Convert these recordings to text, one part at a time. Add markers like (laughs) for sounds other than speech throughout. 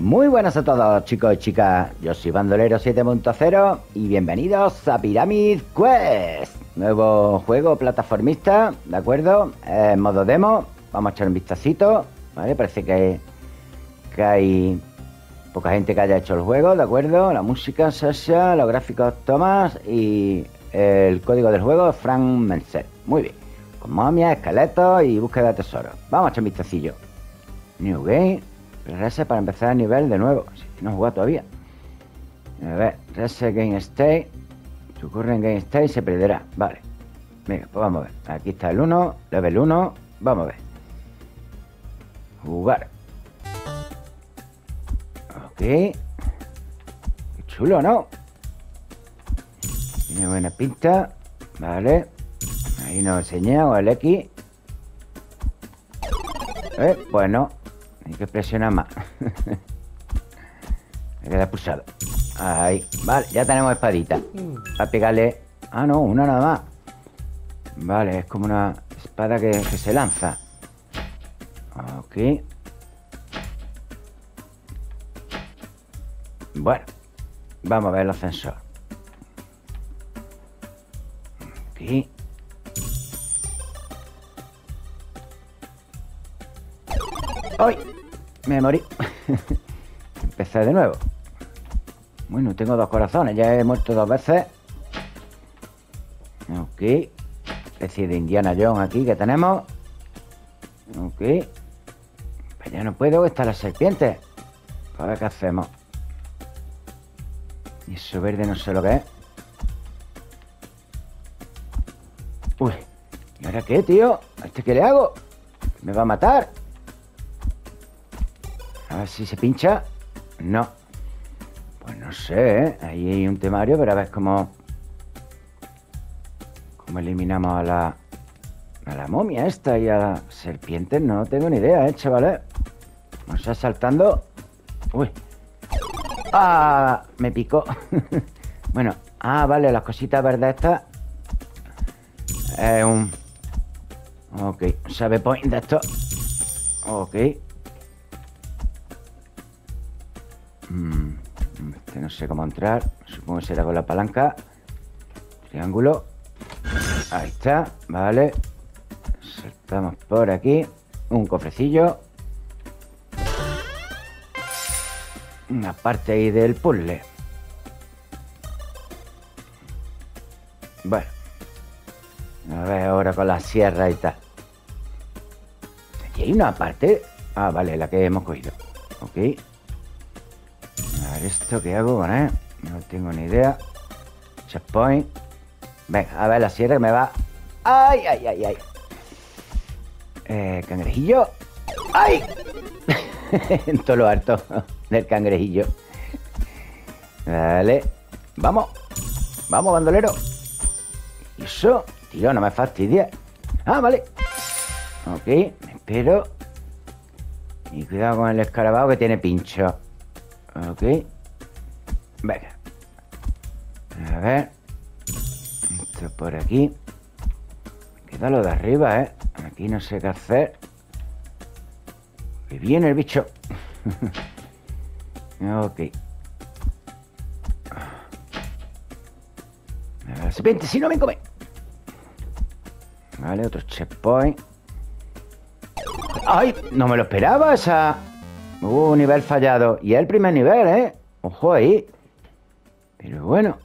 Muy buenas a todos, chicos y chicas. Yo soy Bandolero 7.0 y bienvenidos a Pyramid Quest. Nuevo juego plataformista, ¿de acuerdo? En modo demo. Vamos a echar un vistacito. ¿Vale? Parece que, que hay poca gente que haya hecho el juego, ¿de acuerdo? La música, Sasha, los gráficos Thomas y el código del juego Frank Menzel. Muy bien. Con momias, esqueletos y búsqueda de tesoros. Vamos a echar un vistacillo. New Game. Reset para empezar el nivel de nuevo. Si no he jugado todavía. A ver, Reset Game State. Si ocurre en Game State se perderá. Vale. Venga, pues vamos a ver. Aquí está el 1, level 1. Vamos a ver. Jugar. Ok. Qué chulo, ¿no? Tiene buena pinta. Vale. Ahí nos enseña o el X. Eh, pues no. Hay que presionar más. (laughs) Me queda pulsado. Ahí. Vale, ya tenemos espadita. Para pegarle. Ah, no, una nada más. Vale, es como una espada que, se lanza. Ok. Bueno, vamos a ver el ascensor. Aquí. ¡Ay! Me morí. (laughs) Empecé de nuevo. Bueno, tengo dos corazones. Ya he muerto dos veces. Ok. Especie de Indiana Jones aquí que tenemos. Ok. Pues ya no puedo. Está la serpiente. A ver qué hacemos. Y eso verde no sé lo que es. Uy. ¿Y ahora qué, tío? ¿A este qué le hago? ¿Me va a matar? Ver si se pincha. No. Pues no sé, ¿eh? Ahí hay un temario, pero a ver cómo... ¿Cómo eliminamos a la... A la momia esta y a la serpiente? No tengo ni idea, ¿eh, chavales? Vamos a saltando. Uy. ¡Ah! Me picó. (laughs) bueno. Ah, vale, las cositas verdes estas. Es un... Ok. Sabe point de esto. Ok. Este no sé cómo entrar. Supongo que será con la palanca. Triángulo. Ahí está. Vale. Saltamos por aquí. Un cofrecillo. Una parte ahí del puzzle. Bueno. A ver ahora con la sierra y tal. Aquí hay una parte. Ah, vale, la que hemos cogido. Ok. ¿Esto qué hago con él? No tengo ni idea. Checkpoint. Venga, a ver la sierra que me va. ¡Ay, ay, ay, ay! Eh, cangrejillo. ¡Ay! (laughs) en todo lo alto del cangrejillo. Vale. Vamos. Vamos, bandolero. ¿Y eso? Tío, no me fastidia. Ah, vale. Ok, me espero. Y cuidado con el escarabajo que tiene pincho. Ok. Venga. A ver. Esto por aquí. Queda lo de arriba, ¿eh? Aquí no sé qué hacer. Que viene el bicho. (laughs) ok. A ver, serpiente, si no me come. Vale, otro checkpoint. ¡Ay! No me lo esperaba esa. Uh, nivel fallado. Y el primer nivel, ¿eh? Ojo ahí. Pero bueno.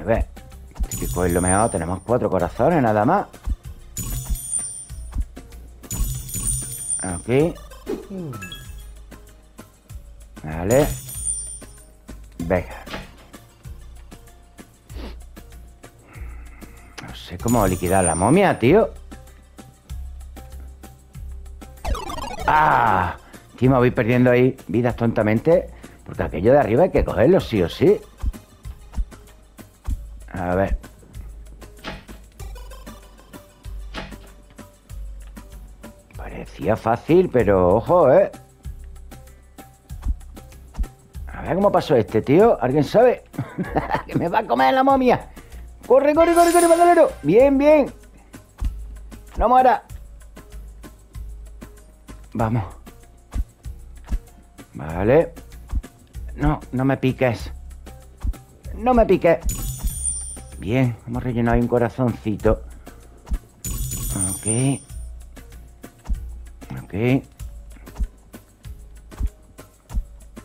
A ver. Este tipo es lo mejor. Tenemos cuatro corazones nada más. Ok. Vale. Venga. No sé cómo liquidar la momia, tío. ¡Ah! Tío, me voy perdiendo ahí vidas tontamente. Porque aquello de arriba hay que cogerlo sí o sí. A ver. Parecía fácil, pero ojo, ¿eh? A ver cómo pasó este, tío. ¿Alguien sabe? (laughs) que me va a comer la momia. ¡Corre, corre, corre, corre, bandolero! Bien, bien. No muera. Vamos. Vale. No, no me piques. No me piques. Bien, hemos rellenado ahí un corazoncito. Ok. Ok.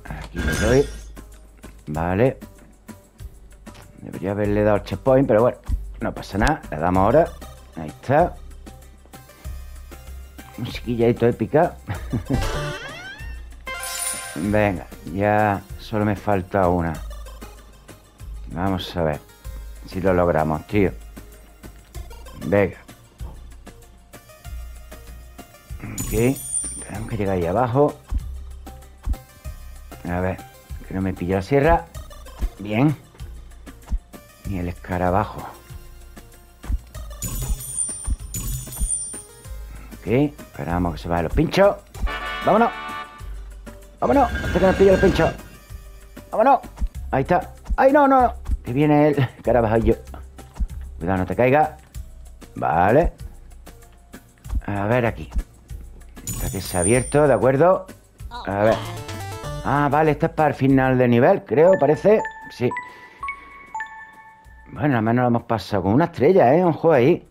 Aquí le doy. Vale. Debería haberle dado el checkpoint, pero bueno, no pasa nada. Le damos ahora. Ahí está. Musiquilla épica. Venga, ya solo me falta una. Vamos a ver si lo logramos, tío. Venga. Ok. Tenemos que llegar ahí abajo. A ver, que no me pilla la sierra. Bien. Ni el escarabajo. Esperamos que se vayan los pinchos. ¡Vámonos! ¡Vámonos! Hasta que nos pille los pinchos. ¡Vámonos! Ahí está. ¡Ay, no, no! Que viene el (laughs) carabajillo. Cuidado, no te caiga. Vale. A ver aquí. Está que se ha abierto, ¿de acuerdo? A ver. Ah, vale, esto es para el final de nivel, creo, parece. Sí. Bueno, al menos lo hemos pasado con una estrella, ¿eh? Un juego ahí.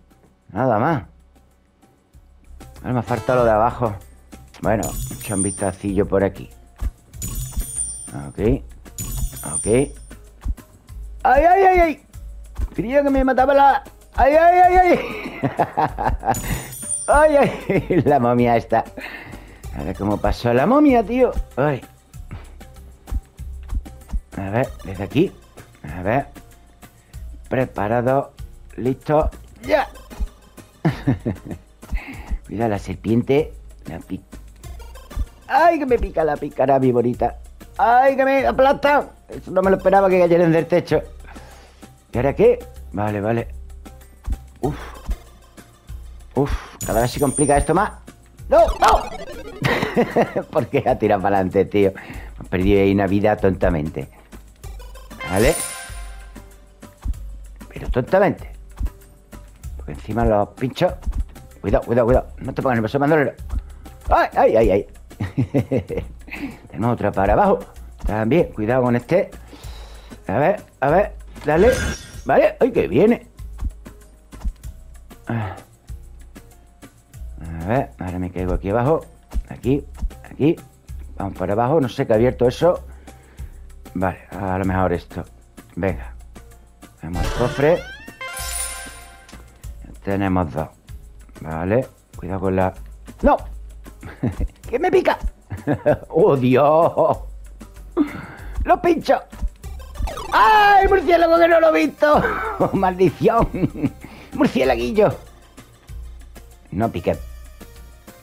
Nada más. Ahora me falta lo de abajo. Bueno, echa un vistacillo por aquí. Ok. Ok. ¡Ay, ay, ay, ay! Creía que me mataba la... ¡Ay, ay, ay, ay! (laughs) ¡Ay, ay! La momia esta. A ver cómo pasó la momia, tío. A ver, desde aquí. A ver. Preparado. Listo. ¡Ya! (laughs) Cuidado, la serpiente. La pica. ¡Ay, que me pica la picara, mi bonita! ¡Ay, que me aplasta! Eso no me lo esperaba que cayeran del techo. ¿Y ahora qué? Vale, vale. Uf. Uf, cada vez se complica esto más. ¡No! ¡No! (laughs) ¿Por qué ha tirado para adelante, tío? Hemos perdido ahí una vida tontamente. ¿Vale? Pero tontamente. Porque encima los pinchos. Cuidado, cuidado, cuidado. No te pongas nervioso, mandolero. ¡Ay, ay, ay, ay! (laughs) Tenemos otra para abajo. También, cuidado con este. A ver, a ver, dale. Vale, ¡ay, que viene! A ver, ahora me caigo aquí abajo. Aquí, aquí. Vamos para abajo. No sé qué ha abierto eso. Vale, a lo mejor esto. Venga. Vemos el cofre. Tenemos dos. Vale. Cuidado con la... ¡No! (laughs) ¡Que me pica! (laughs) ¡Oh, Dios! ¡Lo pincho! ¡Ay, murciélago que no lo he visto! (laughs) ¡Maldición! ¡Murciélaguillo! No pique.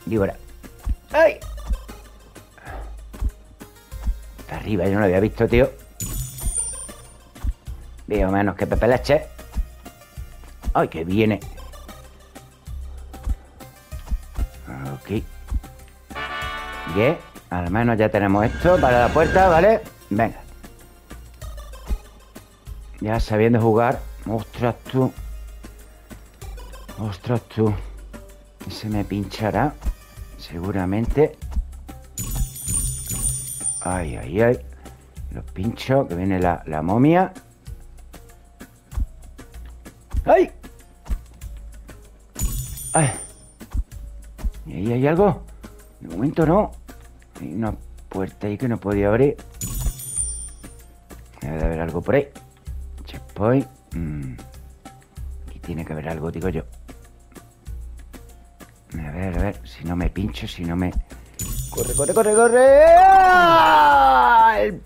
Víbora. ¡Ay! Está arriba, yo no lo había visto, tío. Veo menos que Pepe Leche. ¡Ay, que viene! Bien. Al menos ya tenemos esto para la puerta, ¿vale? Venga. Ya sabiendo jugar. Ostras tú. Ostras tú. Se me pinchará. Seguramente. Ay, ay, ay. Los pincho, que viene la, la momia. ¡Ay! ¡Ay! ¿Y hay algo? De momento no. Hay una puerta ahí que no podía abrir. Debe de haber algo por ahí. Checkpoint. Mm. Aquí tiene que haber algo, digo yo. A ver, a ver. Si no me pincho, si no me... ¡Corre, corre, corre, corre! ¡Ah! El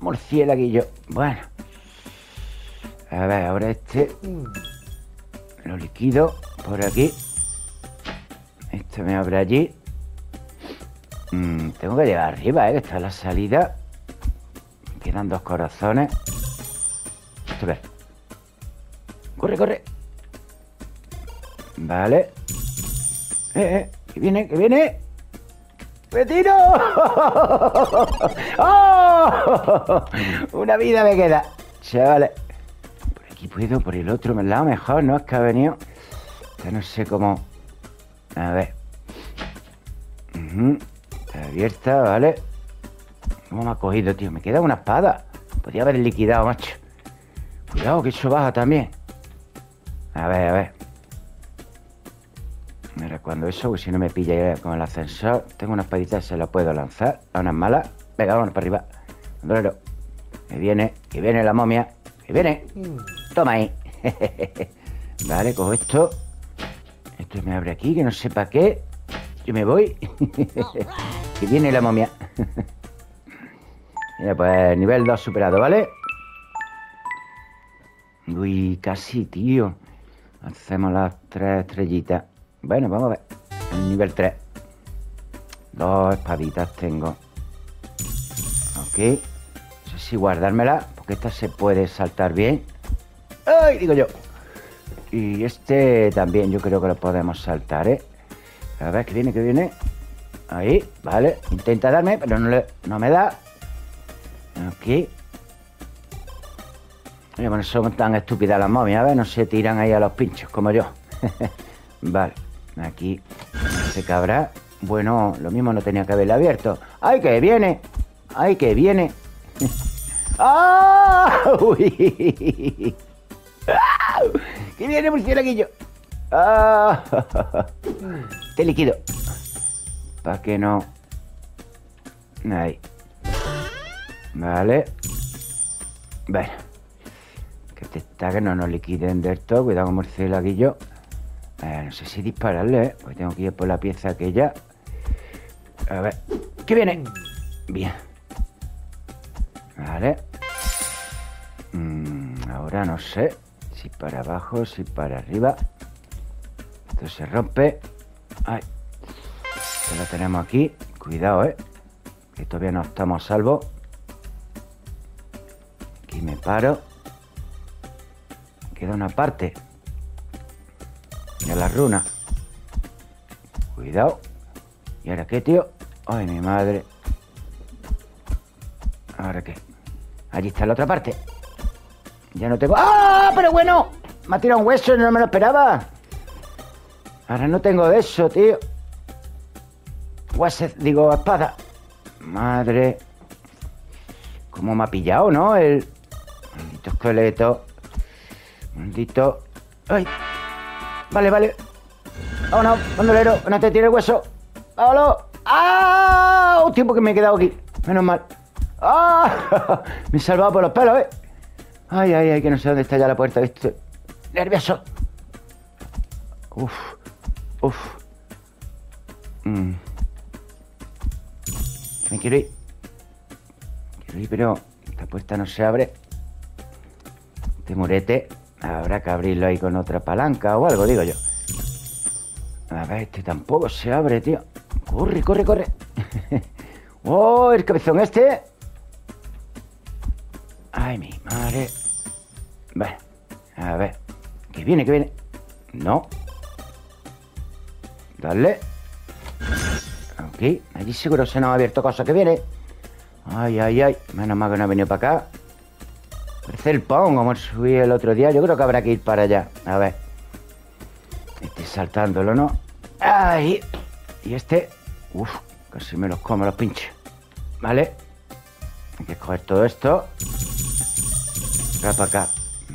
murciélaguillo. Bueno. A ver, ahora este... Lo liquido por aquí. Esto me abre allí. Mm, tengo que llegar arriba, ¿eh? Que está la salida. Quedan dos corazones. Esto ve. Corre, corre. Vale. Eh, eh. Que viene, que viene. ¡Me! (laughs) ¡Oh! Una vida me queda. Chavales. Por aquí puedo, por el otro lado mejor, ¿no? Es que ha venido. Ya no sé cómo. A ver. Está abierta, ¿vale? ¿Cómo me ha cogido, tío? Me queda una espada. Podría haber liquidado, macho. Cuidado, que eso baja también. A ver, a ver. Mira, cuando eso, si no me pilla con el ascensor, tengo una espadita, se la puedo lanzar a unas malas. Venga, vamos para arriba. Que viene, que viene la momia. Que viene. Toma ahí. (laughs) vale, cojo esto. Esto me abre aquí, que no sé para qué. Yo me voy. (laughs) que viene la momia. Mira, pues nivel 2 superado, ¿vale? Uy, casi, tío. Hacemos las tres estrellitas. Bueno, vamos a ver. El nivel 3. Dos espaditas tengo. Ok. No sé si guardármela, porque esta se puede saltar bien. ¡Ay! Digo yo. Y este también yo creo que lo podemos saltar, ¿eh? A ver, que viene, que viene. Ahí, vale. Intenta darme, pero no, le, no me da. Oye, bueno, son tan estúpidas las momias, ¿ves? No se tiran ahí a los pinchos como yo. (laughs) vale. Aquí se cabrá. Bueno, lo mismo no tenía que haberle abierto. ¡Ay, que viene! ¡Ay, que viene! (laughs) ¡Ah! (laughs) ¡Uy! ¡Que viene murciélaguillo! ¡Ah! (laughs) Te liquido. Para que no... Ahí. Vale. Bueno. Que te está que no nos liquiden de esto. Cuidado con murciélaguillo. Eh, no sé si dispararle, ¿eh? Porque tengo que ir por la pieza aquella. A ver. ¿Qué viene? Bien. Vale. Mm, ahora no sé. Si para abajo, si para arriba. Esto se rompe. Ay. Esto lo tenemos aquí. Cuidado, ¿eh? Que todavía no estamos a salvo. Aquí me paro. Queda una parte. Ya la runa. Cuidado. ¿Y ahora qué, tío? Ay, mi madre. ¿Ahora qué? Allí está la otra parte. Ya no tengo... ¡Ah! Pero bueno. Me ha tirado un hueso no me lo esperaba. Ahora no tengo de eso, tío. Hueso, digo, espada. Madre. ¿Cómo me ha pillado, no? El maldito esqueleto. Maldito. ¡Ay! Vale, vale. Vámonos, bandolero. No te tire el hueso. ¡Vámonos! ¡Ah! Un tiempo que me he quedado aquí. Menos mal. ¡Ah! (laughs) me he salvado por los pelos, ¿eh? Ay, ay, ay, que no sé dónde está ya la puerta. Estoy nervioso. Uf, uf. Mm. Me quiero ir. Quiero ir, pero esta puerta no se abre. Este murete. Habrá que abrirlo ahí con otra palanca o algo, digo yo. A ver, este tampoco se abre, tío. Corre, corre, corre. (laughs) ¡Oh, el cabezón este! ¡Ay, mi madre! A ver. ¿Qué viene, que viene? No. Dale. Ok, allí seguro se nos ha abierto cosa que viene. Ay, ay, ay. Menos mal que no ha venido para acá. Parece el pong, como subí el otro día. Yo creo que habrá que ir para allá. A ver. Estoy saltándolo, ¿no? ¡Ay! Y este... Uf, casi me los como los pinches. Vale. Hay que coger todo esto. Acá para acá.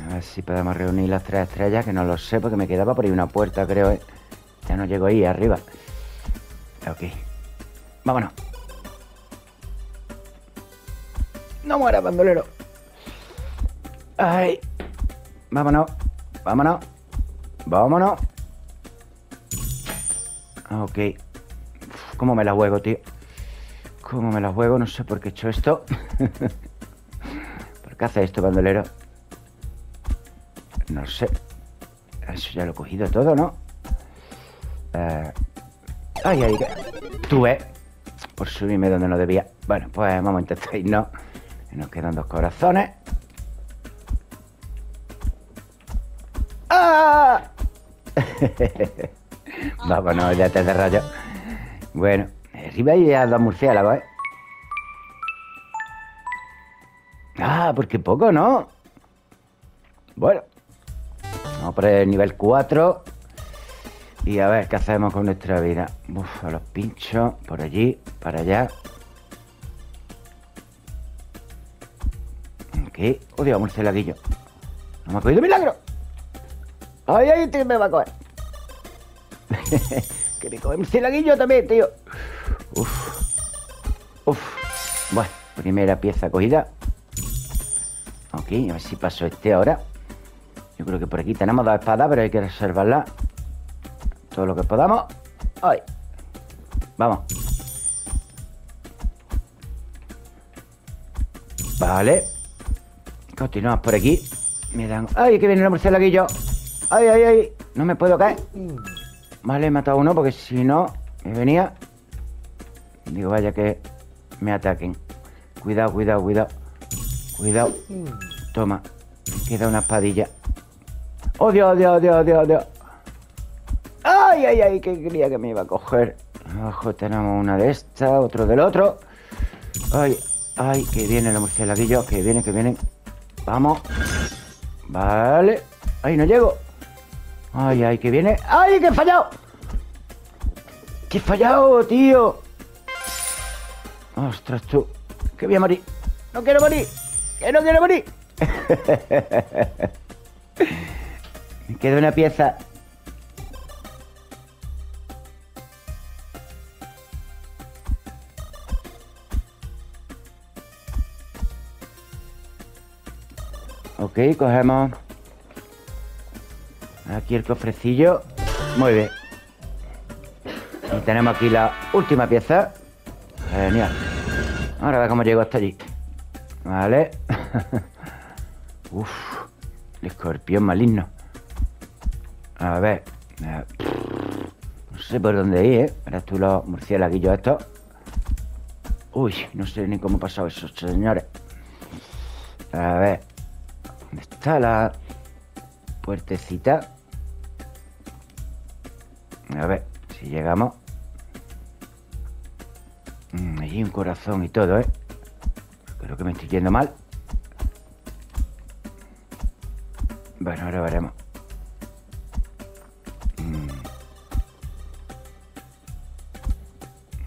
A ver si podemos reunir las tres estrellas, que no lo sé, porque me quedaba por ahí una puerta, creo. ¿eh? Ya no llego ahí, arriba. Ok. Vámonos. No muera, bandolero. Ay. Vámonos. Vámonos. Vámonos. Ok. ¿Cómo me la juego, tío? ¿Cómo me la juego? No sé por qué he hecho esto. (laughs) ¿Por qué hace esto, bandolero? No sé. Eso ya lo he cogido todo, ¿no? Eh, ay, ay, tú ves. Por subirme donde no debía. Bueno, pues vamos a intentar irnos. Nos quedan dos corazones. ¡Ah! (laughs) Vámonos, ya te rayo. Bueno, arriba hay ya dos murciélagos, ¿eh? Ah, porque poco, ¿no? Bueno. Vamos por el nivel 4. Y a ver qué hacemos con nuestra vida. Uf, a los pinchos. Por allí, para allá. Aquí. Odio, murcielaguillo. No me ha cogido milagro. Ay, ay, tío, me va a coger. (laughs) que me coge murcielaguillo también, tío. Uf. Uf. Bueno, primera pieza cogida. Ok, a ver si paso este ahora. Yo creo que por aquí tenemos dos espadas, pero hay que reservarla. Todo lo que podamos. ¡Ay! Vamos. Vale. Continuamos por aquí. Me dan... ¡Ay, que viene el murciélago! ¡Ay, ay, ay! No me puedo caer. Vale, he matado a uno porque si no me venía... Digo, vaya que me ataquen. Cuidado, cuidado, cuidado. Cuidado. Toma. queda una espadilla. ¡Oh, Dios, Dios, Dios, Dios, Dios! ¡Ay, ay, ay! Que quería que me iba a coger. Abajo tenemos una de estas, otro del otro. ¡Ay, ay! Que viene el murciélaguillo, que viene, que viene. Vamos. Vale. ¡Ay, no llego! ¡Ay, ay! Que viene. ¡Ay, que he fallado! ¡Que he fallado, tío! ¡Ostras, tú! ¡Que voy a morir! ¡No quiero morir! ¡Que no quiero morir! Me (laughs) queda una pieza. Ok, cogemos aquí el cofrecillo. Muy bien. Y tenemos aquí la última pieza. Genial. Ahora a cómo llego hasta allí. Vale. (laughs) Uf, el escorpión maligno. A ver. No sé por dónde ir, ¿eh? Verás tú los murciélaguillos estos. Uy, no sé ni cómo ha pasado eso, señores. A ver. ¿Dónde está la puertecita? A ver, si llegamos. Mm, allí un corazón y todo, ¿eh? Creo que me estoy yendo mal. Bueno, ahora veremos. Mm.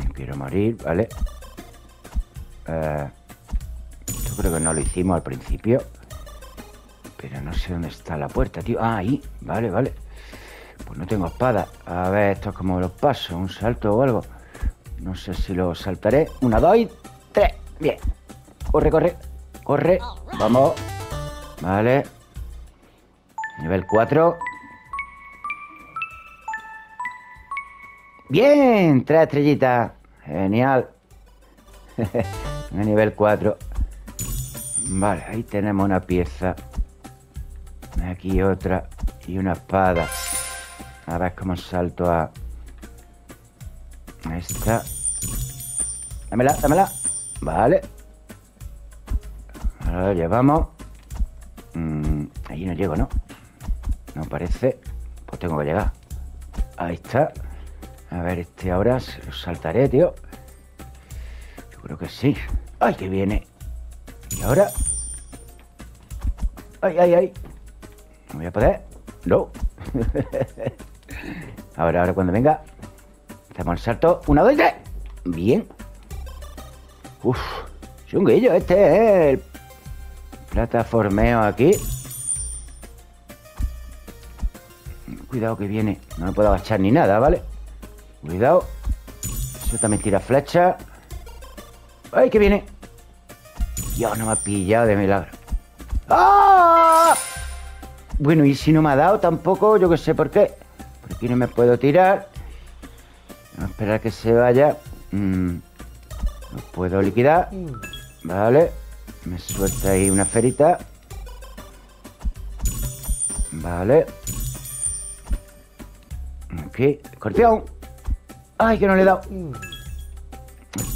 No quiero morir, ¿vale? Eh, yo creo que no lo hicimos al principio. Pero no sé dónde está la puerta, tío. Ah, ahí. Vale, vale. Pues no tengo espada. A ver, esto es como los paso. Un salto o algo. No sé si lo saltaré. Una, dos y tres. Bien. Corre, corre. Corre. Vamos. Vale. Nivel 4. Bien, tres estrellitas. Genial. (laughs) Nivel 4. Vale, ahí tenemos una pieza. Aquí otra. Y una espada. A ver cómo salto a... Esta. Dámela, dámela. Vale. Ahora lo llevamos. Mm, ahí no llego, ¿no? No parece. Pues tengo que llegar. Ahí está. A ver, este ahora lo saltaré, tío. Yo creo que sí. ¡Ay, que viene! ¿Y ahora? ¡Ay, ay, ay! ¿No voy a poder? No. (laughs) ahora, ahora cuando venga. Hacemos el salto. Una, dos, tres. Bien. Uf. Chunguillo, este es el plataformeo aquí. Cuidado que viene. No me puedo agachar ni nada, ¿vale? Cuidado. Eso también tira flecha. ¡Ay, que viene! Dios, no me ha pillado de milagro. ¡Ah! Bueno, y si no me ha dado tampoco, yo que sé por qué. Por aquí no me puedo tirar. Vamos a esperar que se vaya. Mm. Lo puedo liquidar. Vale. Me suelta ahí una ferita. Vale. Ok. Escorpión. ¡Ay, que no le he dado!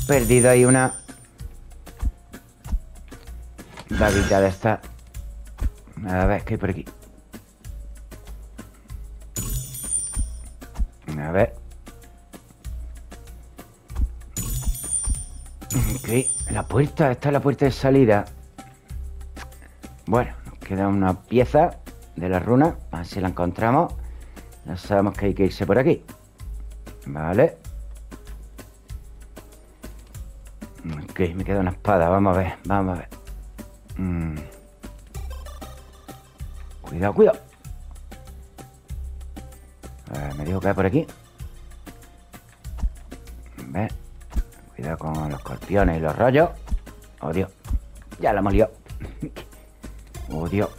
Perdido ahí una... Babita de esta. A ver, ¿qué hay por aquí? A ver. Ok, la puerta, esta es la puerta de salida. Bueno, nos queda una pieza de la runa. A ver si la encontramos. Ya sabemos que hay que irse por aquí. Vale. Ok, me queda una espada. Vamos a ver, vamos a ver. Mm. Cuidado, cuidado. Eh, me dijo que hay por aquí. ¿Ves? Cuidado con los escorpiones y los rollos. Oh, Dios. Ya la molió. (laughs) oh, Dios.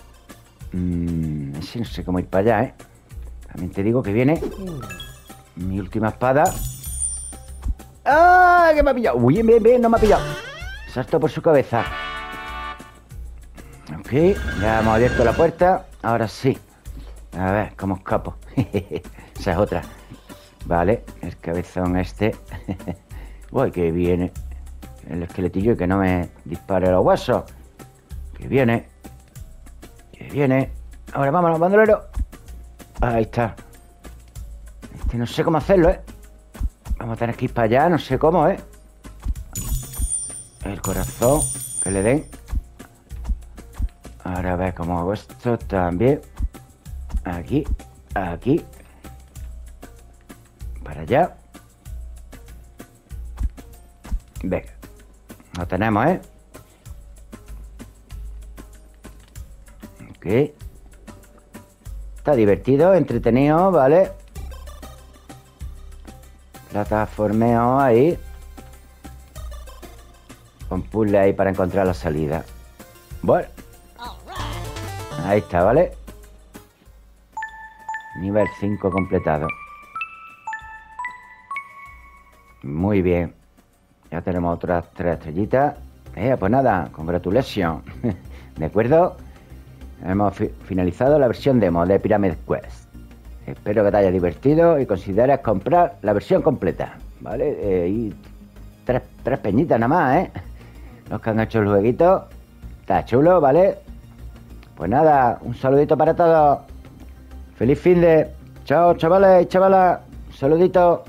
Mm, ese no sé cómo ir para allá, ¿eh? También te digo que viene mi última espada. ¡Ah! Que me ha pillado. Bien, bien, bien, no me ha pillado. Salto por su cabeza. Ok, ya hemos abierto la puerta. Ahora sí. A ver, ¿cómo escapo? (laughs) Esa es otra. Vale, el cabezón este. (laughs) Uy, que viene. El esqueletillo y que no me dispare los huesos. Que viene. Que viene. Ahora vámonos, bandolero. Ahí está. Este no sé cómo hacerlo, ¿eh? Vamos a tener que ir para allá, no sé cómo, ¿eh? El corazón. Que le den. Ahora a ver cómo hago esto también. Aquí, aquí. Para allá. Venga. Lo tenemos, ¿eh? Ok. Está divertido, entretenido, ¿vale? Plataformeo ahí. Con puzzle ahí para encontrar la salida. Bueno. Ahí está, ¿vale? Nivel 5 completado. Muy bien. Ya tenemos otras tres estrellitas. Eh, pues nada, congratulations. (laughs) ¿De acuerdo? Hemos fi- finalizado la versión demo de Pyramid Quest. Espero que te haya divertido y consideres comprar la versión completa. ¿Vale? Eh, y tres, tres peñitas nada más, ¿eh? Los que han hecho el jueguito. Está chulo, ¿vale? Pues nada, un saludito para todos. Feliz fin de. Chao, chavales y chavalas. Saludito.